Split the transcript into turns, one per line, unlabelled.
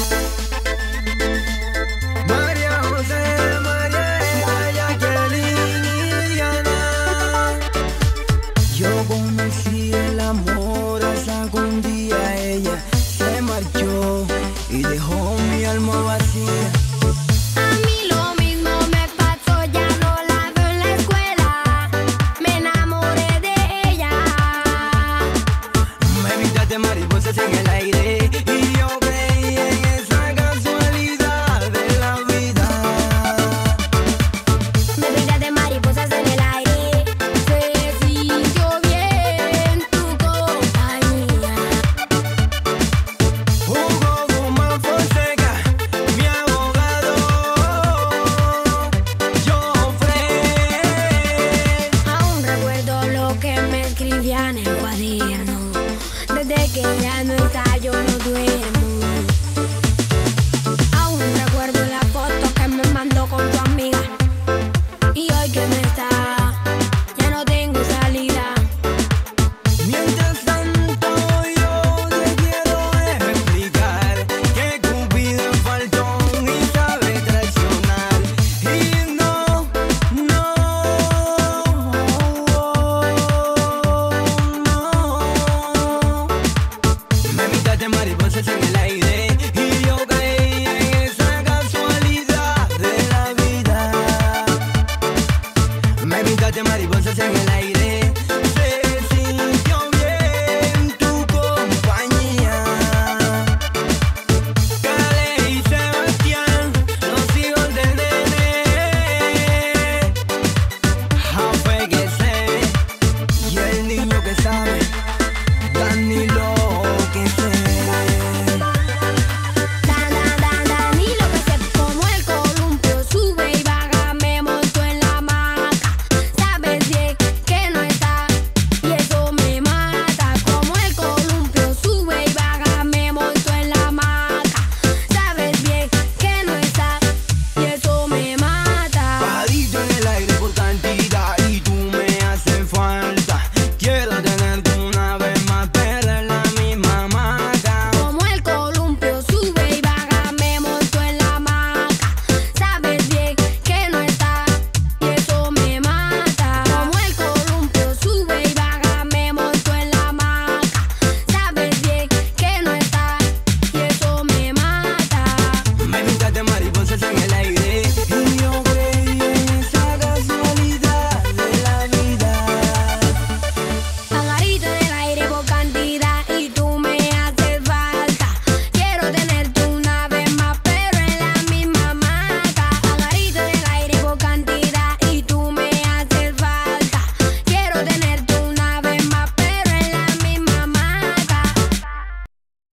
you
liviana el cuaderno. Desde que ya no está, no duermo.
Gotas de mariposas en el aire.